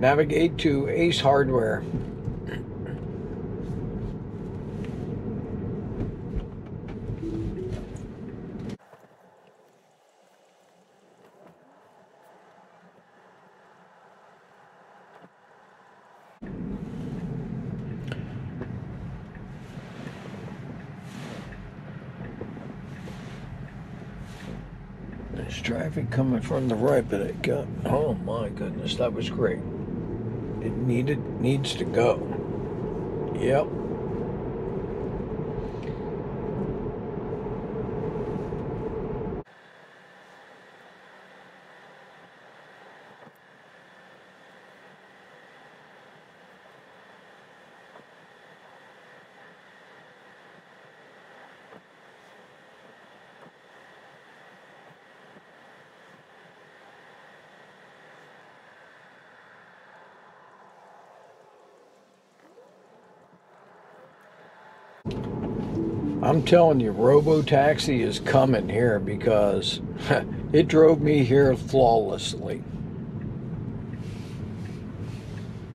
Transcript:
navigate to Ace Hardware. There's traffic coming from the right, but it got, oh my goodness, that was great. It needed, needs to go. Yep. I'm telling you, Robo Taxi is coming here because it drove me here flawlessly.